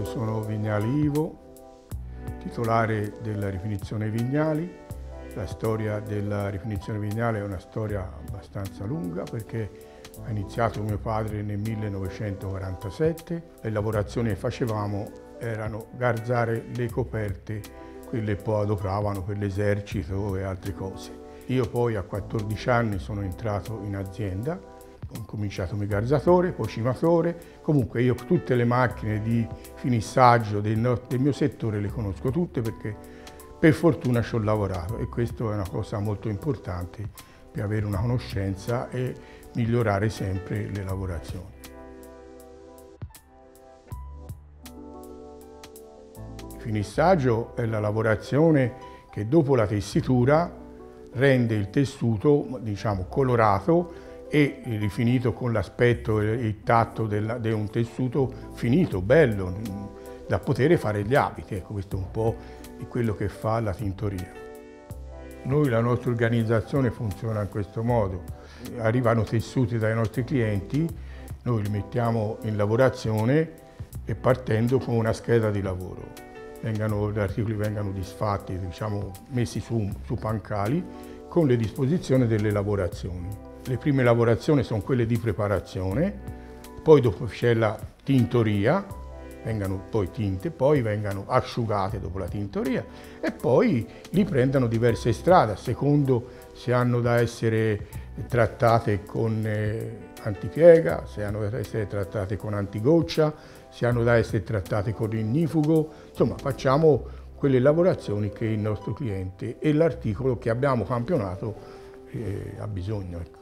Io sono Vignali Ivo, titolare della rifinizione Vignali. La storia della rifinizione Vignali è una storia abbastanza lunga perché ha iniziato mio padre nel 1947. Le lavorazioni che facevamo erano garzare le coperte, quelle poi adopravano per l'esercito e altre cose. Io poi a 14 anni sono entrato in azienda ho cominciato come garzatore, poi cimatore, comunque io tutte le macchine di finissaggio del, del mio settore le conosco tutte perché per fortuna ci ho lavorato e questo è una cosa molto importante per avere una conoscenza e migliorare sempre le lavorazioni. Il finissaggio è la lavorazione che dopo la tessitura rende il tessuto diciamo, colorato e rifinito con l'aspetto e il tatto di un tessuto finito, bello, da poter fare gli abiti. Ecco, questo è un po' quello che fa la tintoria. Noi, la nostra organizzazione funziona in questo modo. Arrivano tessuti dai nostri clienti, noi li mettiamo in lavorazione e partendo con una scheda di lavoro. Vengano, gli articoli vengono disfatti, diciamo, messi su, su pancali con le disposizioni delle lavorazioni. Le prime lavorazioni sono quelle di preparazione, poi dopo c'è la tintoria, vengono poi tinte, poi vengono asciugate dopo la tintoria e poi li prendono diverse strade secondo se hanno da essere trattate con eh, antipiega, se hanno da essere trattate con antigoccia, se hanno da essere trattate con ignifugo, insomma facciamo quelle lavorazioni che il nostro cliente e l'articolo che abbiamo campionato eh, ha bisogno.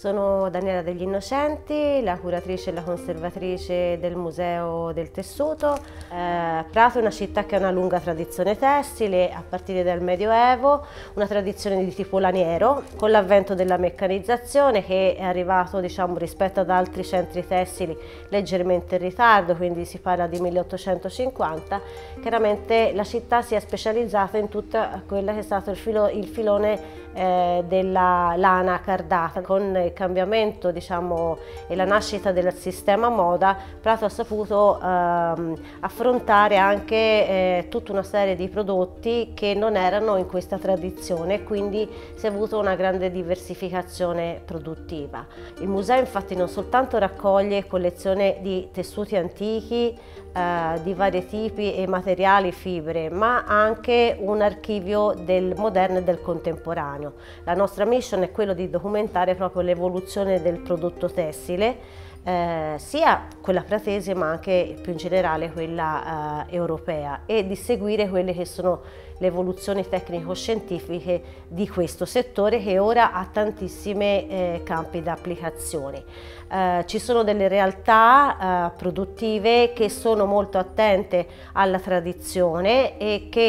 Sono Daniela degli Innocenti, la curatrice e la conservatrice del Museo del Tessuto. Eh, Prato è una città che ha una lunga tradizione tessile, a partire dal Medioevo, una tradizione di tipo laniero, con l'avvento della meccanizzazione che è arrivato diciamo, rispetto ad altri centri tessili leggermente in ritardo, quindi si parla di 1850. Chiaramente la città si è specializzata in tutto quello che è stato il, filo, il filone eh, della lana cardata con il cambiamento diciamo, e la nascita del sistema moda, Prato ha saputo ehm, affrontare anche eh, tutta una serie di prodotti che non erano in questa tradizione quindi si è avuto una grande diversificazione produttiva. Il museo infatti non soltanto raccoglie collezione di tessuti antichi, eh, di vari tipi e materiali, fibre, ma anche un archivio del moderno e del contemporaneo. La nostra mission è quello di documentare proprio l'evoluzione del prodotto tessile eh, sia quella pratese ma anche più in generale quella eh, europea e di seguire quelle che sono le evoluzioni tecnico-scientifiche di questo settore che ora ha tantissimi eh, campi d'applicazione. Eh, ci sono delle realtà eh, produttive che sono molto attente alla tradizione e che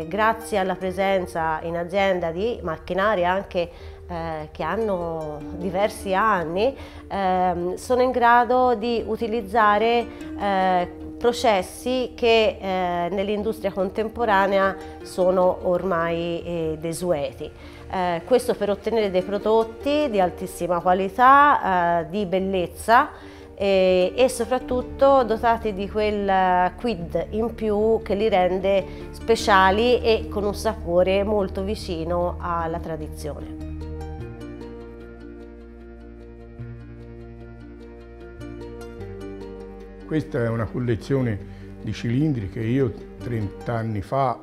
eh, grazie alla presenza in azienda di macchinari anche eh, che hanno diversi anni eh, sono in grado di utilizzare eh, processi che eh, nell'industria contemporanea sono ormai eh, desueti. Eh, questo per ottenere dei prodotti di altissima qualità, di bellezza e, e, soprattutto dotati di quel quid in più che li rende speciali e con un sapore molto vicino alla tradizione. Questa è una collezione di cilindri che io 30 anni fa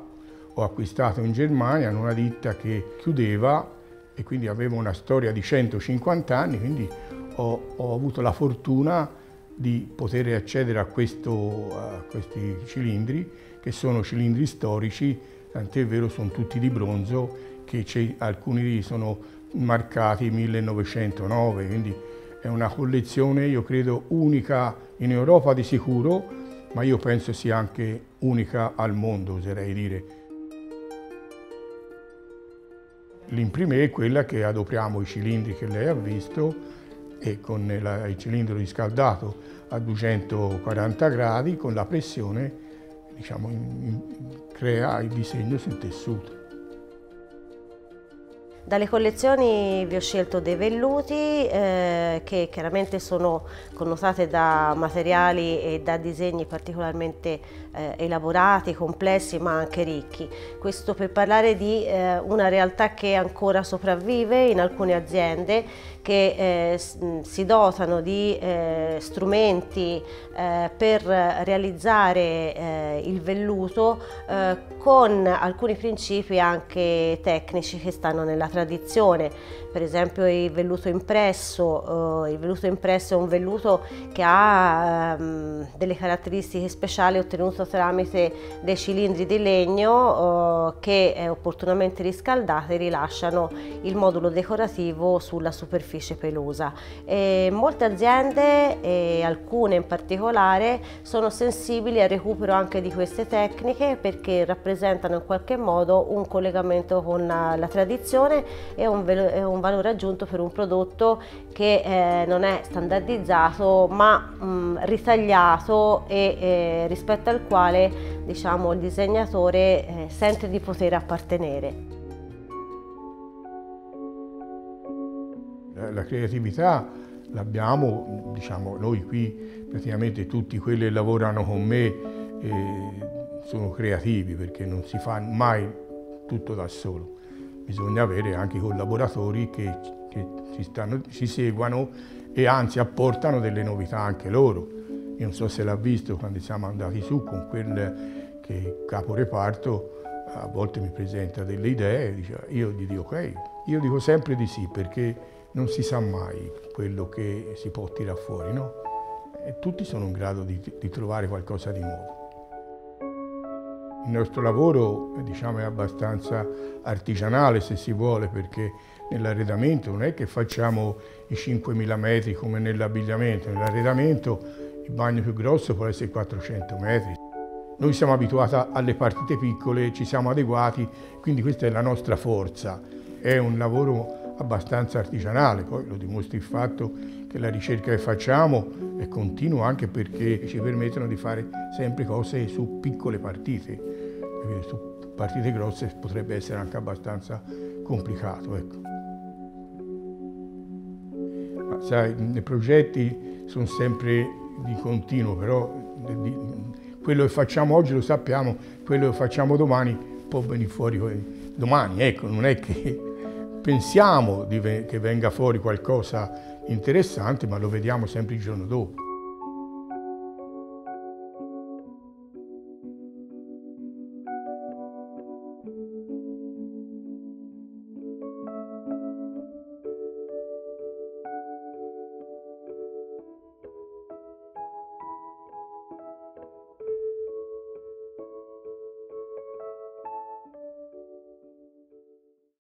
ho acquistato in Germania in una ditta che chiudeva e quindi aveva una storia di 150 anni, quindi ho, ho avuto la fortuna di poter accedere a, questo, a questi cilindri che sono cilindri storici, tant'è vero sono tutti di bronzo, che alcuni sono marcati 1909, quindi è una collezione, io credo, unica in Europa di sicuro, ma io penso sia anche unica al mondo, oserei dire. L'imprime è quella che adopriamo i cilindri che lei ha visto e con il cilindro riscaldato a 240 gradi con la pressione diciamo, crea il disegno sul tessuto. Dalle collezioni vi ho scelto dei velluti eh, che chiaramente sono connotate da materiali e da disegni particolarmente eh, elaborati, complessi ma anche ricchi. Questo per parlare di eh, una realtà che ancora sopravvive in alcune aziende che eh, si dotano di eh, strumenti eh, per realizzare il velluto con alcuni principi anche tecnici che stanno nella tradizione, per esempio il velluto impresso, il velluto impresso è un velluto che ha ehm, delle caratteristiche speciali ottenute tramite dei cilindri di legno che opportunamente riscaldati rilasciano il modulo decorativo sulla superficie superficie pelosa. E molte aziende, e alcune in particolare, sono sensibili al recupero anche di queste tecniche perché rappresentano in qualche modo un collegamento con la tradizione e un, un valore aggiunto per un prodotto che eh, non è standardizzato ma mh, ritagliato e eh, rispetto al quale diciamo, il disegnatore eh, sente di poter appartenere. la creatività l'abbiamo, diciamo, noi qui praticamente tutti quelli che lavorano con me eh, sono creativi perché non si fa mai tutto da solo. Bisogna avere anche collaboratori che, ci, stanno, ci seguano e anzi apportano delle novità anche loro. Io non so se l'ha visto quando siamo andati su con quel che capo reparto a volte mi presenta delle idee, io gli dico ok, io dico sempre di sì perché non si sa mai quello che si può tirare fuori, no? E tutti sono in grado di, di trovare qualcosa di nuovo. Il nostro lavoro diciamo, è abbastanza artigianale se si vuole perché nell'arredamento non è che facciamo i 5.000 metri come nell'abbigliamento, nell'arredamento il bagno più grosso può essere 400 metri. Noi siamo abituati alle partite piccole, ci siamo adeguati, quindi questa è la nostra forza. È un lavoro abbastanza artigianale, poi lo dimostra il fatto che la ricerca che facciamo è continua anche perché ci permettono di fare sempre cose su piccole partite, su partite grosse potrebbe essere anche abbastanza complicato. Ecco. Ma sai, i progetti sono sempre di continuo, però quello che facciamo oggi lo sappiamo, quello che facciamo domani può venire fuori domani, ecco, non è che pensiamo che venga fuori qualcosa interessante, ma lo vediamo sempre il giorno dopo.